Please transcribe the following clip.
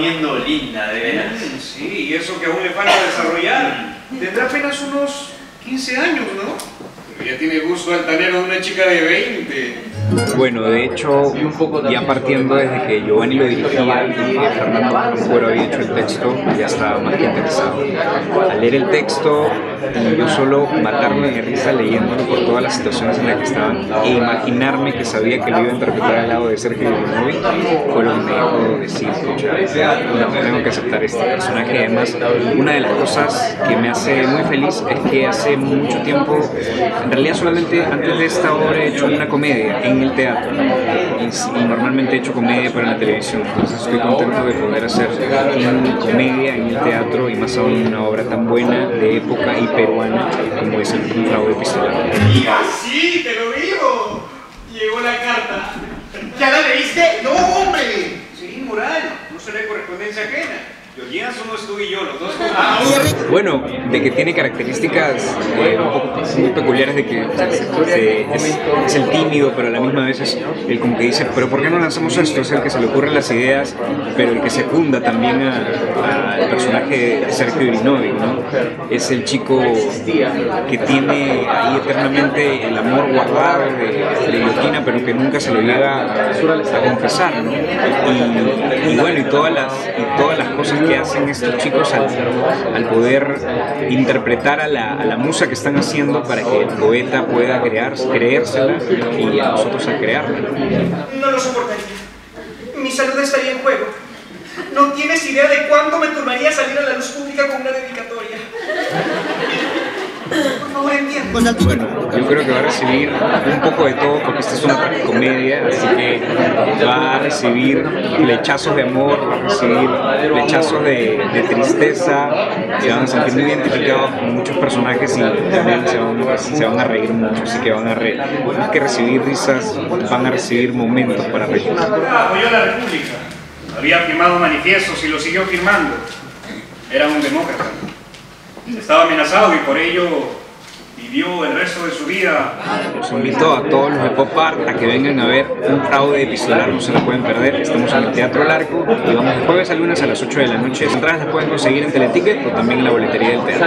poniendo linda, de veras. Sí, y eso que aún le falta desarrollar. Tendrá apenas unos 15 años, ¿no? Ya tiene gusto altanero de una chica de 20. Bueno, de hecho, ya partiendo desde que Giovanni lo dirigía y Fernando Cuero había hecho el texto, ya estaba más que interesado. Al leer el texto, y yo solo matarme de risa leyéndolo por todas las situaciones en las que estaban e imaginarme que sabía que lo iba a interpretar al lado de Sergio Gilmovi, fue lo que me dijo decir, tengo que aceptar este personaje. Además, una de las cosas que me hace muy feliz es que hace mucho tiempo, en realidad solamente antes de esta obra he hecho una comedia en el teatro y, normalmente he hecho comedia para la televisión, entonces estoy contento de poder hacer una comedia en el teatro y más aún una obra tan buena de época y peruana como es el fraude epistolar. ¡Sí, te lo digo! Llegó la carta. ¿Ya la leíste? ¡No, hombre! Sí, moral. No será correspondencia ajena. Georgina somos tú y yo, los dos. Bueno, de que tiene características eh, un poco muy peculiares de que es, el tímido, pero a la misma vez es el como que dice, pero ¿por qué no lanzamos esto? Es el que se le ocurren las ideas, pero el que secunda también al personaje Sergio Irinovic, ¿no? Es el chico que tiene ahí eternamente el amor guardado de, de Georgina, pero que nunca se lo llega a, confesar, ¿no? Y, y, bueno, y todas las, y todas las cosas que hacen estos chicos al, poder interpretar a la, a la, musa que están haciendo para que el poeta pueda crear, creérsela y a nosotros a crearla. No lo soportaría. Mi salud estaría en juego. No tienes idea de cuánto me turbaría salir a la luz pública con una dedicatoria. Bueno, yo creo que va a recibir un poco de todo porque esta es una comedia, así que va a recibir flechazos de amor, va a recibir flechazos de, de tristeza, se van a sentir muy identificados con muchos personajes y también se van, se van a reír mucho, así que van a re, más que recibir risas, van a recibir momentos para reír. Apoyó a la República, había firmado manifiestos y lo siguió firmando. Era un demócrata. Estaba amenazado y por ello vivió el resto de su vida. Los invito a todos los de Pop Art a que vengan a ver un fraude epistolar, no se lo pueden perder. Estamos en el Teatro Largo y vamos de jueves a lunes a las 8 de la noche. Las entradas las pueden conseguir en Teleticket o también en la boletería del teatro.